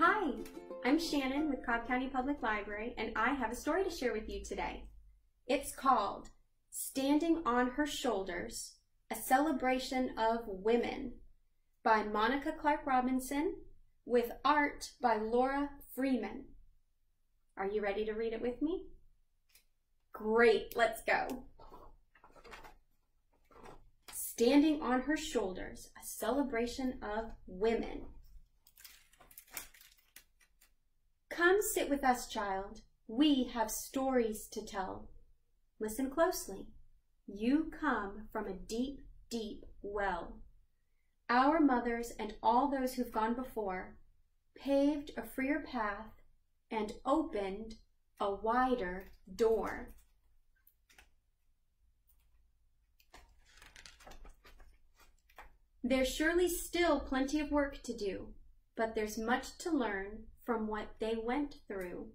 Hi, I'm Shannon with Cobb County Public Library, and I have a story to share with you today. It's called Standing on Her Shoulders, a Celebration of Women by Monica Clark Robinson with art by Laura Freeman. Are you ready to read it with me? Great, let's go. Standing on Her Shoulders, a Celebration of Women. Come sit with us, child. We have stories to tell. Listen closely. You come from a deep, deep well. Our mothers and all those who've gone before paved a freer path and opened a wider door. There's surely still plenty of work to do, but there's much to learn from what they went through.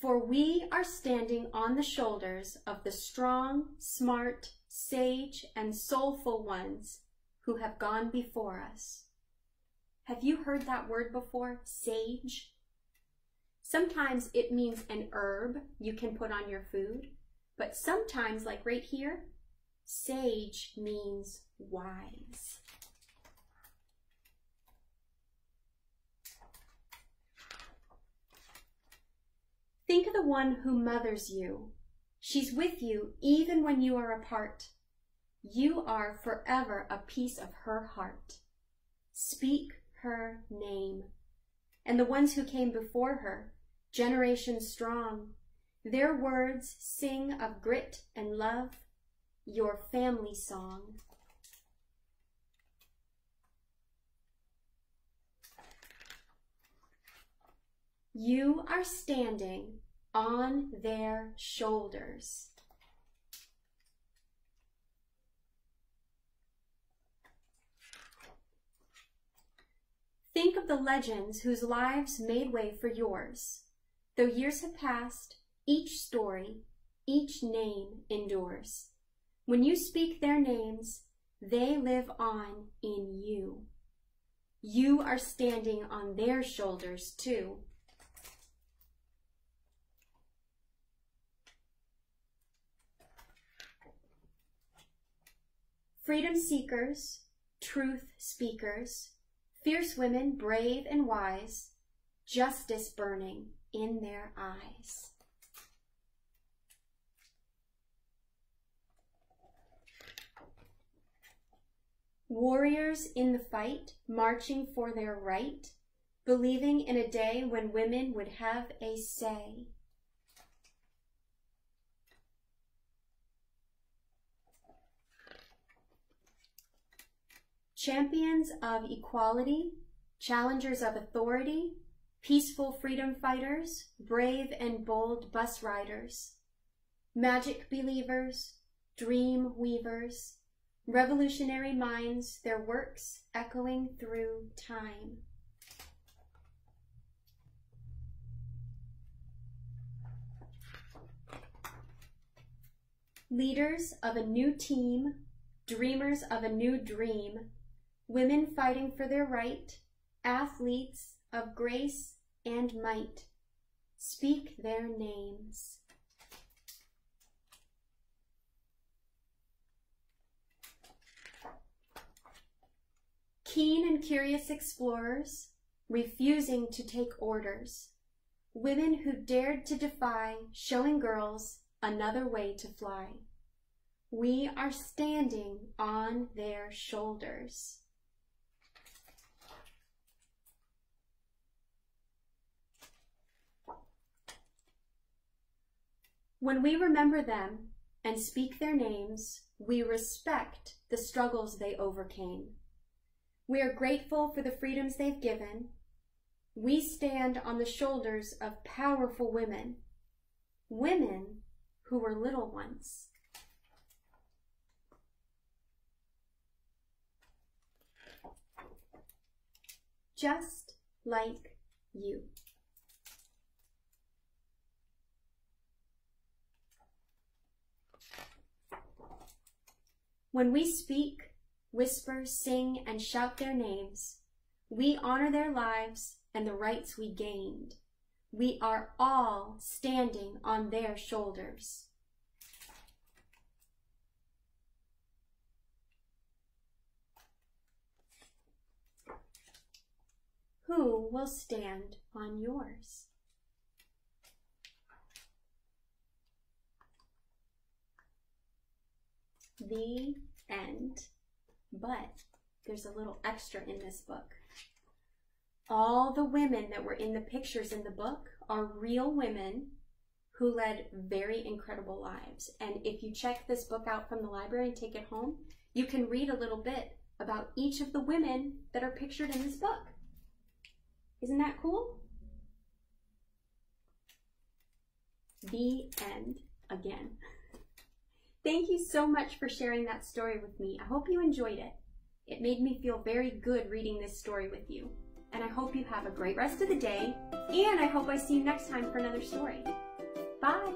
For we are standing on the shoulders of the strong, smart, sage, and soulful ones who have gone before us. Have you heard that word before, sage? Sometimes it means an herb you can put on your food, but sometimes, like right here, Sage means wise. Think of the one who mothers you. She's with you even when you are apart. You are forever a piece of her heart. Speak her name. And the ones who came before her, generations strong, their words sing of grit and love, your family song. You are standing on their shoulders. Think of the legends whose lives made way for yours. Though years have passed, each story, each name endures. When you speak their names, they live on in you. You are standing on their shoulders too. Freedom seekers, truth speakers, fierce women, brave and wise, justice burning in their eyes. Warriors in the fight, marching for their right, believing in a day when women would have a say. Champions of equality, challengers of authority, peaceful freedom fighters, brave and bold bus riders, magic believers, dream weavers, revolutionary minds, their works echoing through time. Leaders of a new team, dreamers of a new dream, women fighting for their right, athletes of grace and might, speak their names. Keen and curious explorers, refusing to take orders. Women who dared to defy, showing girls another way to fly. We are standing on their shoulders. When we remember them and speak their names, we respect the struggles they overcame. We are grateful for the freedoms they've given. We stand on the shoulders of powerful women, women who were little ones. Just like you. When we speak, whisper, sing, and shout their names, we honor their lives and the rights we gained. We are all standing on their shoulders. Who will stand on yours? The end. But there's a little extra in this book. All the women that were in the pictures in the book are real women who led very incredible lives. And if you check this book out from the library and take it home, you can read a little bit about each of the women that are pictured in this book. Isn't that cool? The end again. Thank you so much for sharing that story with me. I hope you enjoyed it. It made me feel very good reading this story with you. And I hope you have a great rest of the day. And I hope I see you next time for another story. Bye.